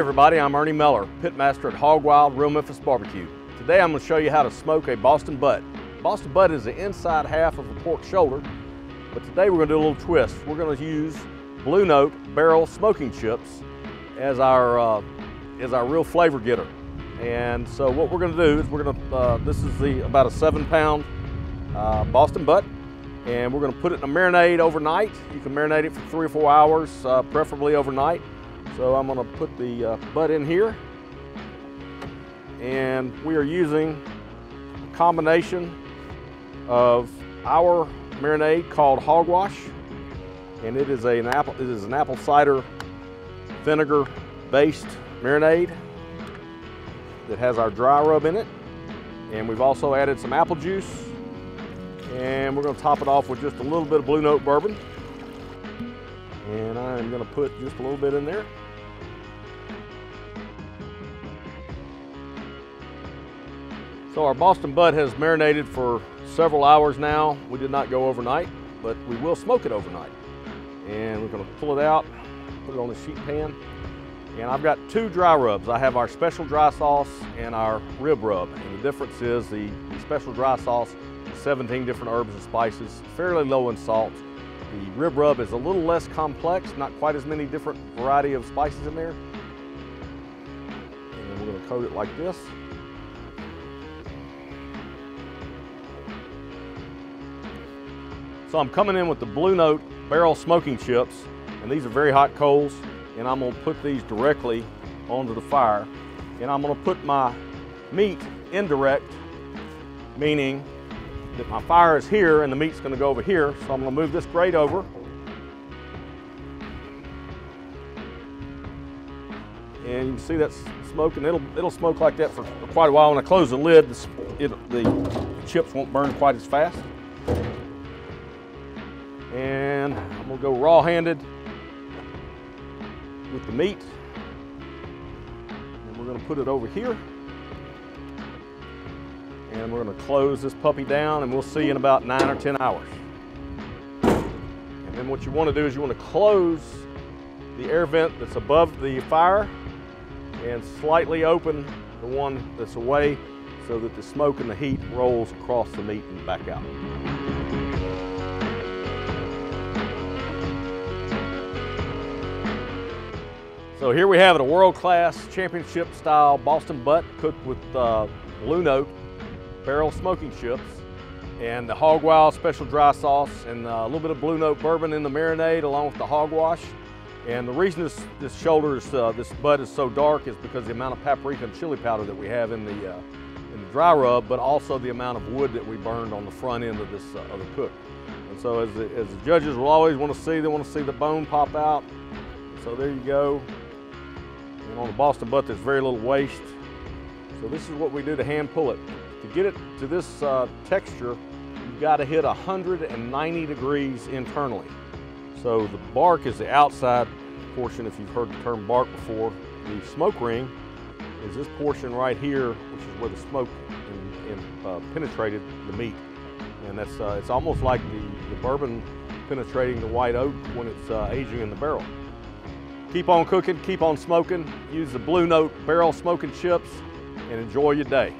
everybody, I'm Ernie Meller, pitmaster at Hog Wild Real Memphis Barbecue. Today I'm going to show you how to smoke a Boston butt. Boston butt is the inside half of a pork shoulder, but today we're going to do a little twist. We're going to use Blue Note barrel smoking chips as our, uh, as our real flavor getter. And so what we're going to do is we're going to, uh, this is the about a seven pound uh, Boston butt, and we're going to put it in a marinade overnight. You can marinate it for three or four hours, uh, preferably overnight. So I'm gonna put the uh, butt in here. And we are using a combination of our marinade called Hogwash. And it is a, an apple it is an apple cider vinegar based marinade that has our dry rub in it. And we've also added some apple juice. And we're going to top it off with just a little bit of blue note bourbon. And I'm going to put just a little bit in there So our Boston Butt has marinated for several hours now. We did not go overnight, but we will smoke it overnight. And we're gonna pull it out, put it on the sheet pan. And I've got two dry rubs. I have our special dry sauce and our rib rub. And the difference is the, the special dry sauce, 17 different herbs and spices, fairly low in salt. The rib rub is a little less complex, not quite as many different variety of spices in there. And then we're gonna coat it like this. So I'm coming in with the Blue Note barrel smoking chips, and these are very hot coals, and I'm gonna put these directly onto the fire. And I'm gonna put my meat indirect, meaning that my fire is here and the meat's gonna go over here. So I'm gonna move this grate over. And you can see that's smoking. It'll, it'll smoke like that for quite a while. When I close the lid, it, the chips won't burn quite as fast and I'm gonna go raw-handed with the meat. And we're gonna put it over here. And we're gonna close this puppy down and we'll see in about nine or 10 hours. And then what you wanna do is you wanna close the air vent that's above the fire and slightly open the one that's away so that the smoke and the heat rolls across the meat and back out. So here we have it, a world-class championship style Boston butt cooked with uh, Blue Note barrel smoking chips and the Hog Wild special dry sauce and uh, a little bit of Blue Note bourbon in the marinade along with the hogwash. And the reason this, this shoulder, is, uh, this butt is so dark is because the amount of paprika and chili powder that we have in the, uh, in the dry rub, but also the amount of wood that we burned on the front end of this uh, of the cook. And so as the, as the judges will always want to see, they want to see the bone pop out. So there you go. And on the Boston butt, there's very little waste. So this is what we do to hand pull it. To get it to this uh, texture, you've got to hit 190 degrees internally. So the bark is the outside portion, if you've heard the term bark before. The smoke ring is this portion right here, which is where the smoke in, in, uh, penetrated the meat. And that's uh, it's almost like the, the bourbon penetrating the white oak when it's uh, aging in the barrel. Keep on cooking, keep on smoking. Use the Blue Note barrel smoking chips and enjoy your day.